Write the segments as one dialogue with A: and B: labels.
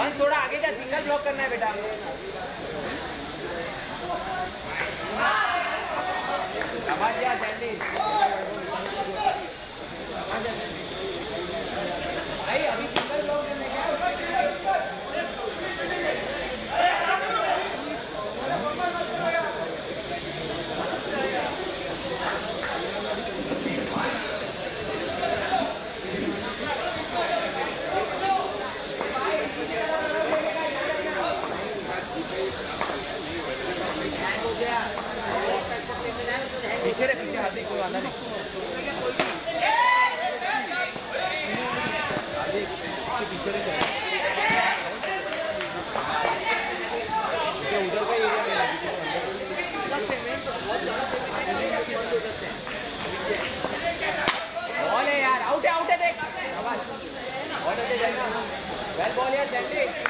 A: One थोड़ा आगे जा सिंगल ब्लॉक करना है बेटा। आवाज़ जा जल्दी। अभी बॉल है। यार आउट है आउट है देख। आवाज़ आउट है जाएगा बैट बॉल यार जल्दी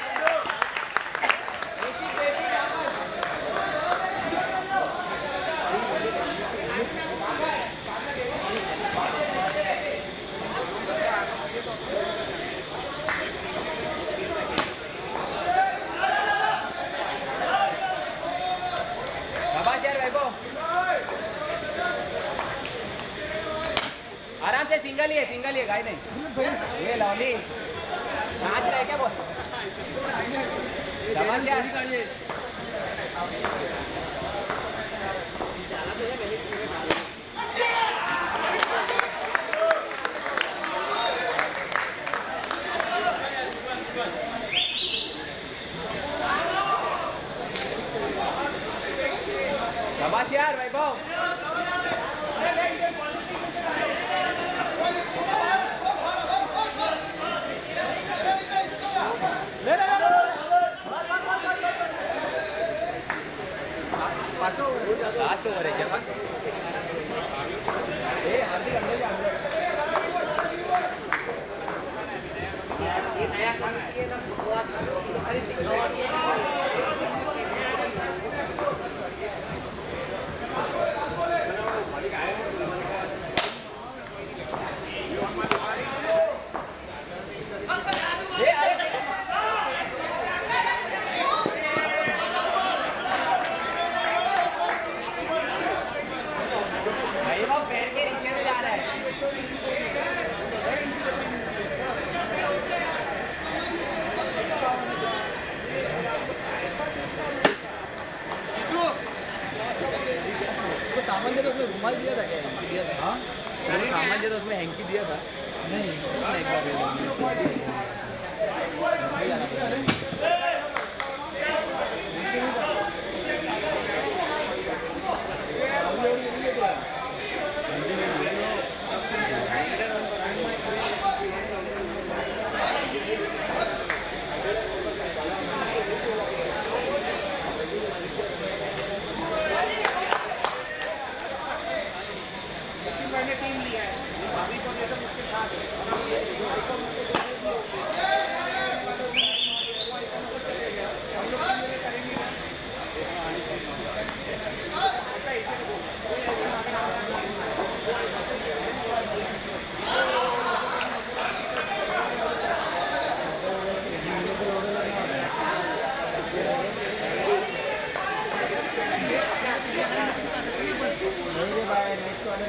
A: सिंगल ही है, सिंगल
B: ही है,
A: गाय नहीं। ये लवली नाच रहा है क्या बोल समझ गया? रुमाल दिया था क्या? हैंकी दिया था। हाँ? सामान दिया था उसमें हैंकी दिया था। नहीं। अरे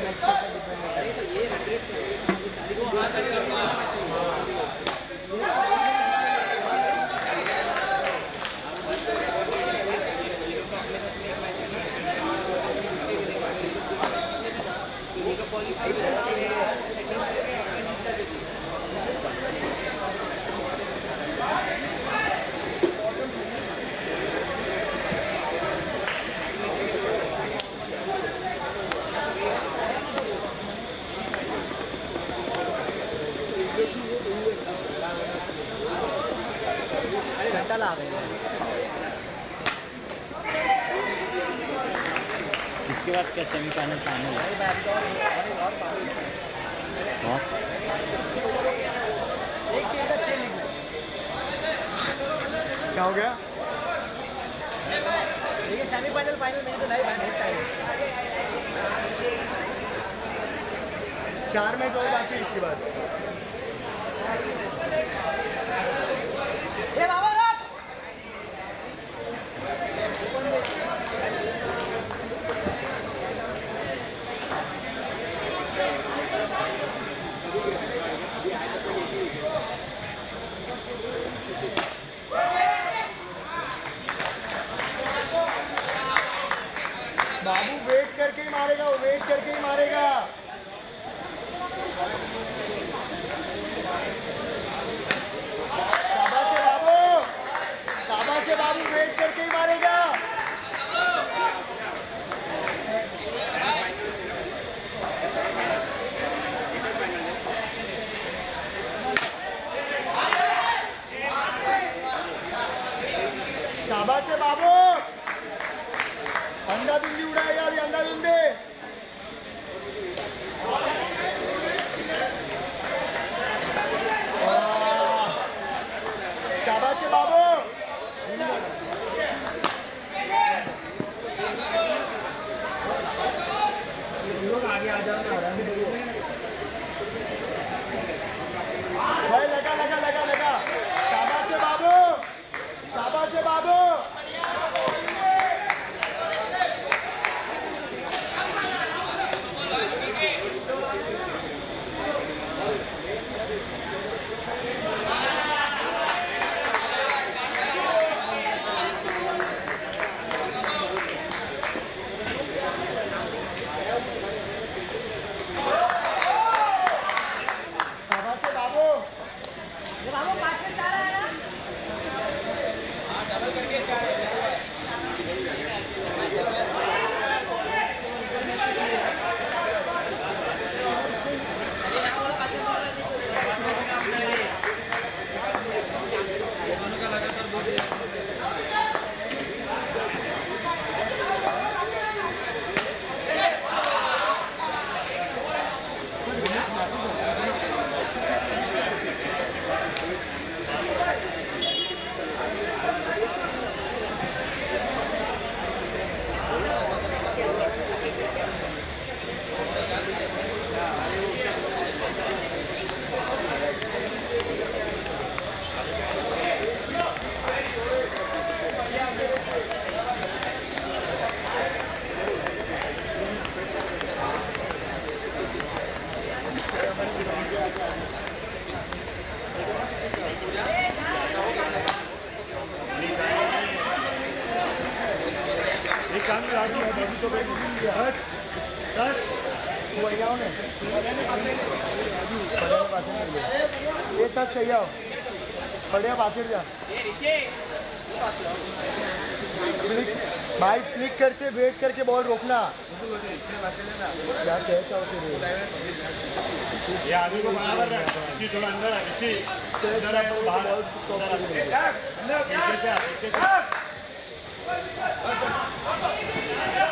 A: ला गए
C: इसके बाद क्या सेमीफाइनल फाइनल
A: क्या हो गया?
D: देखिए सेमीफाइनल फाइनल में तो नहीं फाइनल
A: चार मैच और बाकी इसके बाद।
D: लोग
A: आगे आ जाओ वेट करके
E: बॉल रोकना क्या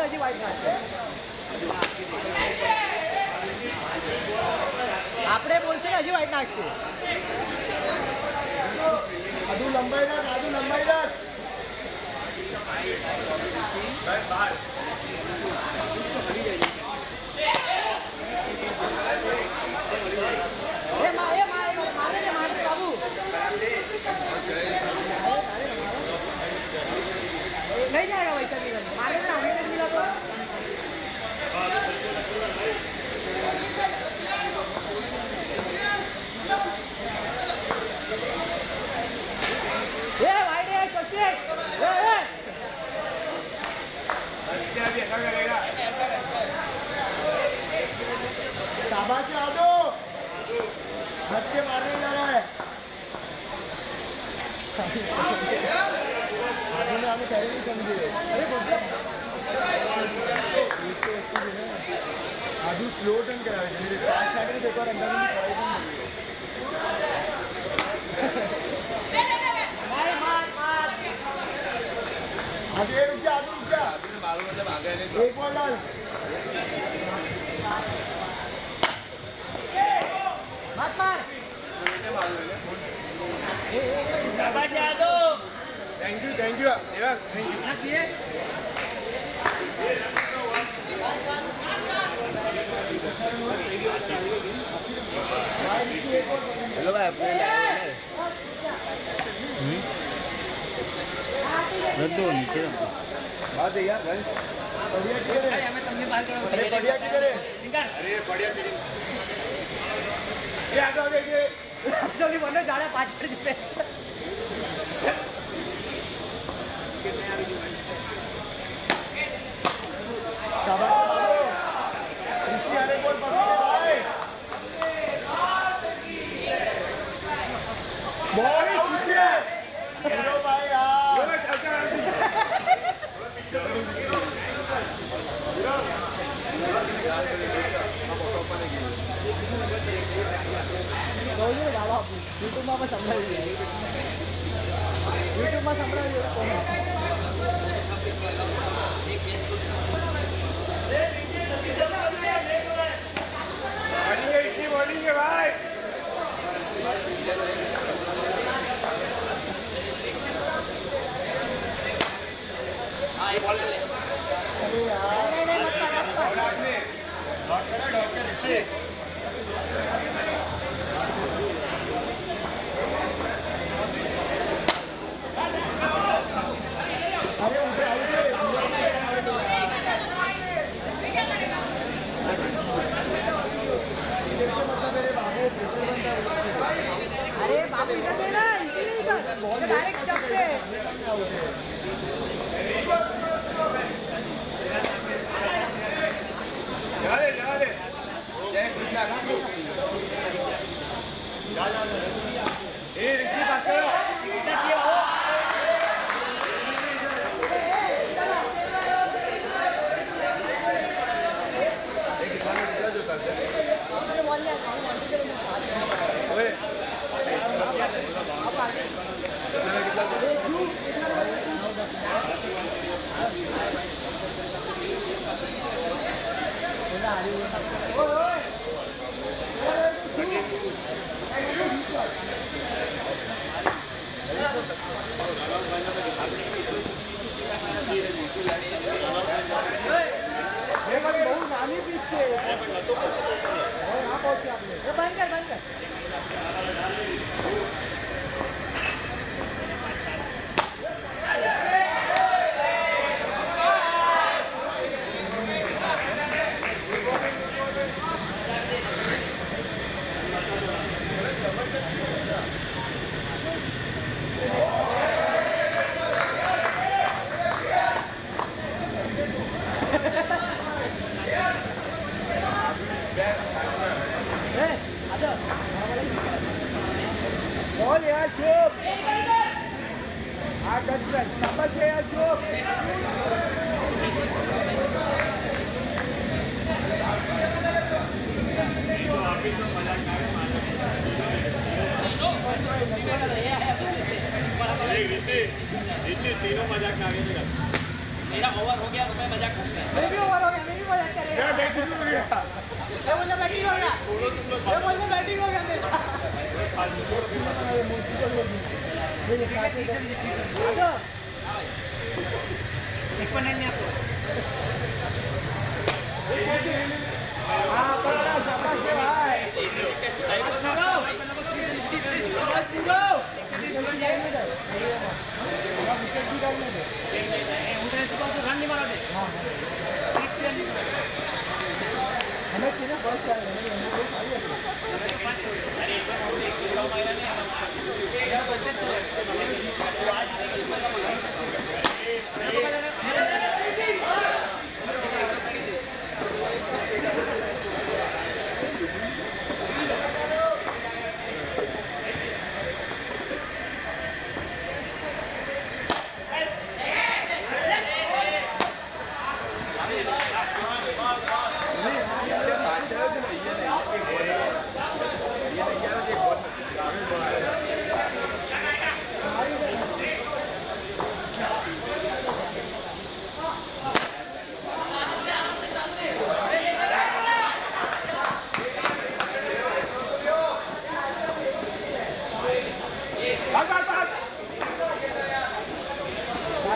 D: ना जी
E: वाइट
A: નાખશે આપણે બોલશે હજી વાઇટ નાખશે હજુ લંબાઈ રાખ હજુ લંબાઈ રાખ शाबाश यादो बच्चे मारने जा रहा है
E: हमें पहले नहीं समझे अरे आदू स्लो टर्न करा रहे
A: फास्ट आगे देखो अंदर
E: आगे रुक जा Thank you, thank you.
A: Yeah, thank
B: you. Hello, bạn. रद्द हो नीचे
E: बात है यार भाई बढ़िया टिकट है
A: हमें तुमने बात करो
E: अरे बढ़िया टिकट है अरे बढ़िया टिकट ये आ
A: जाओ ये जल्दी बने जा
D: रहा है 5 बजे पे कितने आ रही है
A: अरे keep इधर दे ना इधर इधर डायरेक्ट चपके
D: जा दे जा दे ए ऋषि बात करो
A: बंद कर
E: बंद
D: कर।